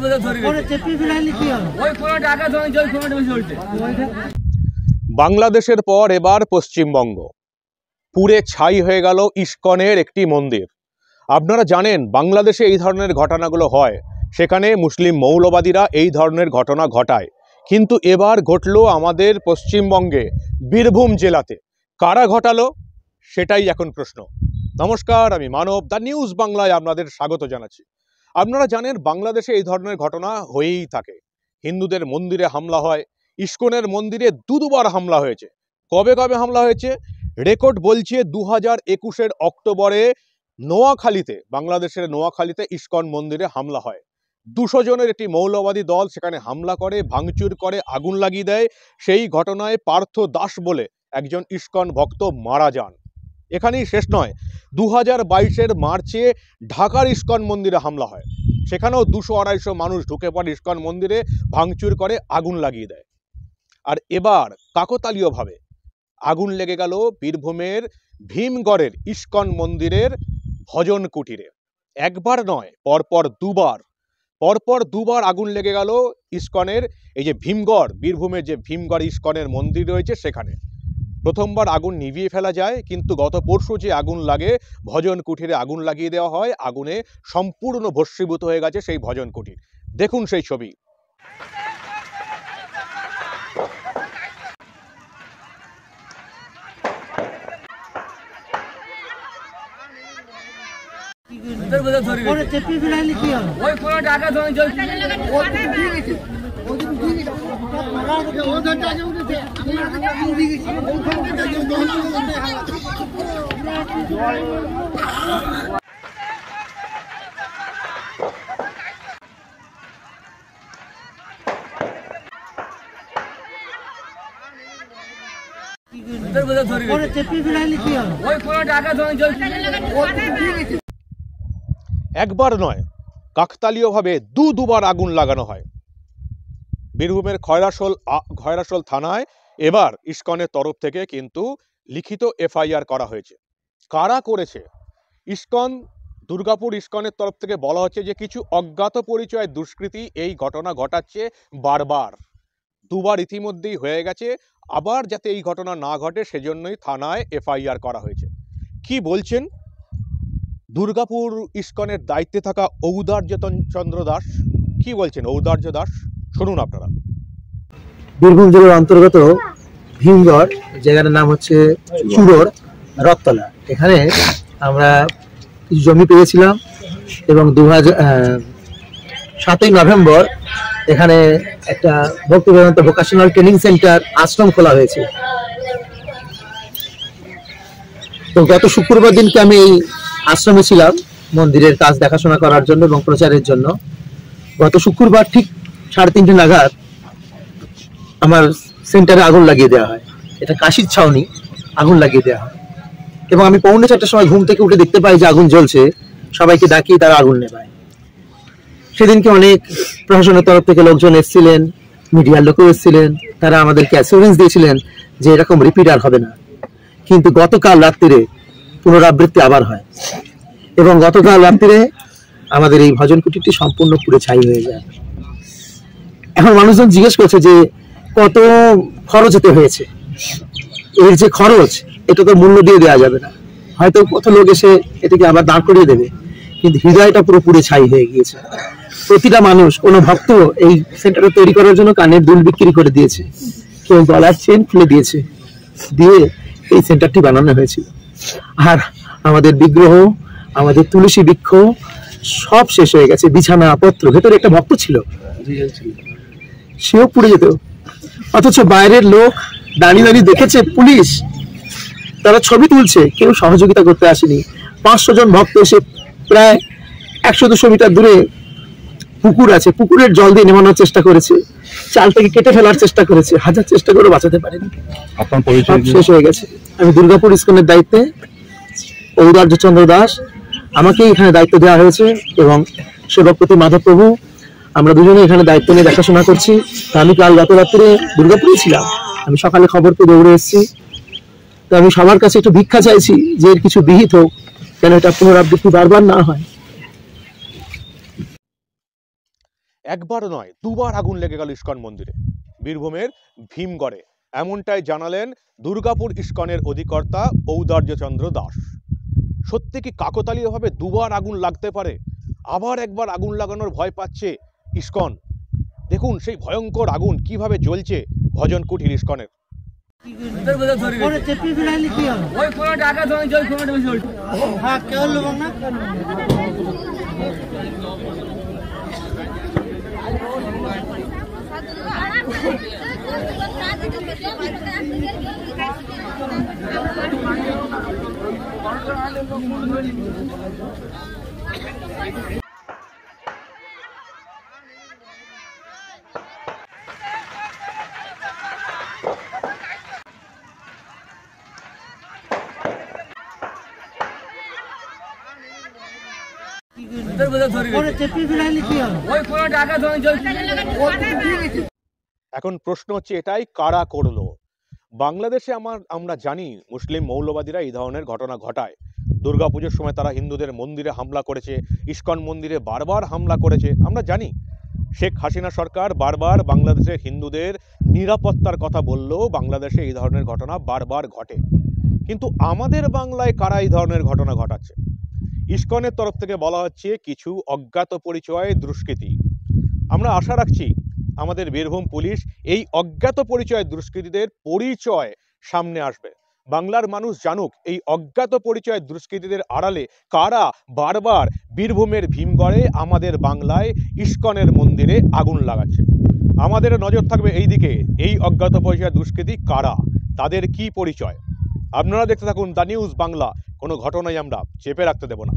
ধরে ওই ধরে ওই বেশি উল্টে। বাংলাদেশের পর এবার পশ্চিমবঙ্গ। পুরে ছাই হয়ে গেল ইস্কনের একটি মন্দির। আপনারা জানেন বাংলাদেশে এই ধরনের ঘটনাগুলো হয়। সেখানে মুসলিম মৌলবাদীরা এই ধরনের ঘটনা ঘটায়। কিন্তু এবার ঘটলো আমাদের পশ্চিমবঙ্গে বীরভূম জেলাতে। কারা ঘটালো? সেটাই এখন প্রশ্ন। নমস্কার আমি মানব দ্য নিউজ বাংলায় আপনাদের স্বাগত জানাচ্ছি। আপনারা জানেন বাংলাদেশে এই ধরনের ঘটনা হয়েই থাকে। হিন্দুদের মন্দিরে হামলা হয়, ইস্কনের মন্দিরে দু দুবার হামলা হয়েছে। কবে কবে হামলা হয়েছে? রেকর্ড বলছে দু হাজার একুশের অক্টোবরে নোয়াখালীতে, বাংলাদেশের নোয়াখালীতে ইস্কন মন্দিরে হামলা হয়। দুশো জনের একটি মৌলবাদী দল সেখানে হামলা করে, ভাঙচুর করে, আগুন লাগিয়ে দেয়। সেই ঘটনায় পার্থ দাস বলে একজন ইস্কন ভক্ত মারা যান। এখানেই শেষ নয়। দু হাজার বাইশের মার্চে ঢাকার ইস্কন মন্দিরে হামলা হয়। সেখানেও দুশো আড়াইশো মানুষ ঢুকে পড়ে ইস্কন মন্দিরে, ভাঙচুর করে, আগুন লাগিয়ে দেয়। আর এবার কাকতালীয়ভাবে আগুন লেগে গেল বীরভূমের ভীমগড়ের ইস্কন মন্দিরের ভজন কুটিরে। একবার নয়, পরপর দুবার পরপর দুবার আগুন লেগে গেল ইস্কনের, এই যে ভীমগড়, বীরভূমের যে ভীমগড় ইস্কনের মন্দির রয়েছে সেখানে। প্রথমবার আগুন নিভিয়ে ফেলা যায়, কিন্তু গত পরশু যে আগুন লাগে, ভজন কুঠিরে আগুন লাগিয়ে দেওয়া হয়, আগুনে সম্পূর্ণ ভস্মীভূত হয়ে গেছে সেই ভজন কুঠির। দেখুন সেই ছবি ওদের বোঝা ধরে পরে চেপি ফেলাইলে কি হবে ওই কোনটা আগে ধরে ওই ওদের বোঝা ধরে পরে চেপি ফেলাইলে কি হবে ওই কোনটা আগে ধরে একবার নয়, কাকতালীয়ভাবে দু দুবার আগুন লাগানো হয়। বীরভূমের খয়রাসোল খয়রাসোল থানায় এবার ইস্কনের তরফ থেকে কিন্তু লিখিত এফআইআর করা হয়েছে। কারা করেছে? ইস্কন, দুর্গাপুর ইস্কনের তরফ থেকে বলা হচ্ছে যে কিছু অজ্ঞাত পরিচয় দুষ্কৃতী এই ঘটনা ঘটাচ্ছে বারবার। দুবার ইতিমধ্যেই হয়ে গেছে, আবার যাতে এই ঘটনা না ঘটে সেজন্যই থানায় এফআইআর করা হয়েছে। কি বলছেন? দুর্গাপুর ইস্কনের দায়িত্বে থাকা ঔদার্য চন্দ্র দাস, কি বলছেন ঔদার্য দাস? শুনুন আপনারা। বীরভূম জেলার অন্তর্গত ভীমগড় জায়গাটার নাম হচ্ছে চুরোর রথতলা। এখানে আমরা কিছু জমি পেয়েছিলাম এবং দু সাতই নভেম্বর এখানে একটা Bhakti Vedanta vocational training centre আশ্রম খোলা হয়েছে। তো গত শুক্রবার দিনকে আমি এই আশ্রমে ছিলাম মন্দিরের কাজ দেখাশোনা করার জন্য এবং প্রচারের জন্য। গত শুক্রবার ঠিক সাড়ে তিনটে নাগাদ আমার সেন্টারে আগুন লাগিয়ে দেওয়া হয়। এটা কাশির ছাউনি, আগুন লাগিয়ে দেওয়া হয়। এবং আমি পৌনে চারটার সময় ঘুম থেকে উঠে দেখতে পাই যে আগুন জ্বলছে, সবাইকে ডাকিয়ে তারা আগুন নেবায় সেদিনকে অনেক প্রশাসনের তরফ থেকে লোকজন এসেছিলেন, মিডিয়ার লোকও এসেছিলেন, তারা আমাদেরকে অ্যাসুরেন্স দিয়েছিলেন যে এরকম রিপিট আর হবে না। কিন্তু গতকাল রাত্রিরে পুনরাবৃত্তি আবার হয়। এবং গতকাল রাত্রিরে আমাদের এই ভজন কুটিরটি সম্পূর্ণ পুড়ে ছাই হয়ে যায়। এখন মানুষজন জিজ্ঞেস করছে যে, কত খরচ হতে হয়েছে? এর যে খরচ, এটা তো মূল্য দিয়ে দেওয়া যাবে না। হয়তো কত লোক এসে এটাকে আবার দাঁড় করিয়ে দেবে, কিন্তু হৃদয়টা পুরো পুরে ছাই হয়ে গিয়েছে। প্রতিটা মানুষ, কোনো ভক্ত এই সেন্টারটা তৈরি করার জন্য কানের দুল বিক্রি করে দিয়েছে। কেউ গলার চেন খুলে দিয়েছে, দিয়ে এই সেন্টারটি বানানো হয়েছিল। আর আমাদের বিগ্রহ, আমাদের তুলসী বৃক্ষ, সব শেষ হয়ে গেছে। বিছানা, পত্র, ভেতরে একটা ভক্ত ছিল। সেও পুড়ে যেত। অথচ বাইরের লোক দাঁড়িয়ে দাঁড়িয়ে দেখেছে পুলিশ। তারা ছবি তুলছে, কেউ সহযোগিতা করতে আসেনি। পাঁচশো জন ভক্ত এসে প্রায় একশো দুশো মিটার দূরে পুকুর আছে পুকুরের জল দিয়ে নেমানোর চেষ্টা করেছে। চালটাকে কেটে ফেলার চেষ্টা করেছে হাজার চেষ্টা করে বাঁচাতে পারেনি। আপনার পরিচয় শেষ হয়ে গেছে। আমি দুর্গাপুর ইস্কনের দায়িত্বে ঔদার্য চন্দ্র দাস আমাকে এখানে দায়িত্ব দেওয়া হয়েছে এবং সেবকপতি মাধব প্রভু আমরা দুজনে এখানে দায়িত্ব নিয়ে দেখাশোনা করছি। তা আমি কাল গত রাত্রে দুর্গাপুরে ছিলাম। আমি সকালে খবর পেয়ে দৌড়ে এসেছি। তো আমি সবার কাছে একটু ভিক্ষা চাইছি যে এর কিছু বিহিত হোক যেন এটা পুনরাবৃত্তি বারবার না হয়। একবার নয় দুবার আগুন লেগে গেল ইস্কন মন্দিরে। বীরভূমের ভীমগড়ে। এমনটাই জানালেন দুর্গাপুর ইস্কনের অধিকর্তা ঔদার্যচন্দ্র দাস। সত্যি কি কাকতালীয়ভাবে দুবার আগুন লাগতে পারে? আবার একবার আগুন লাগানোর ভয় পাচ্ছে ইস্কন। দেখুন সেই ভয়ঙ্কর আগুন কীভাবে জ্বলছে ভজন কুঠির ইস্কনের। হ্যাঁ কেউ না? ভিতর বোধহয় ওই কোনো টাকা এখন প্রশ্ন হচ্ছে এটাই কারা করল? বাংলাদেশে আমার আমরা জানি মুসলিম মৌলবাদীরা এই ধরনের ঘটনা ঘটায়। দুর্গাপুজোর সময় তারা হিন্দুদের মন্দিরে হামলা করেছে ইস্কন মন্দিরে বারবার হামলা করেছে আমরা জানি। শেখ হাসিনা সরকার বারবার বাংলাদেশের হিন্দুদের নিরাপত্তার কথা বললেও বাংলাদেশে এই ধরনের ঘটনা বারবার ঘটে। কিন্তু আমাদের বাংলায় কারা এই ধরনের ঘটনা ঘটাচ্ছে? ইস্কনের তরফ থেকে বলা হচ্ছে কিছু অজ্ঞাত পরিচয় দুষ্কৃতী। আমরা আশা রাখছি আমাদের বীরভূম পুলিশ এই অজ্ঞাত পরিচয় দুষ্কৃতীদের পরিচয় সামনে আসবে। বাংলার মানুষ জানুক এই অজ্ঞাত পরিচয় দুষ্কৃতীদের আড়ালে কারা বারবার বীরভূমের ভীমগড়ে আমাদের বাংলায় ইস্কনের মন্দিরে আগুন লাগাচ্ছে। আমাদের নজর থাকবে এই দিকে এই অজ্ঞাত পরিচয় দুষ্কৃতী কারা? তাদের কি পরিচয়? আপনারা দেখতে থাকুন দ্য নিউজ বাংলা। কোনো ঘটনাই আমরা চেপে রাখতে দেব না।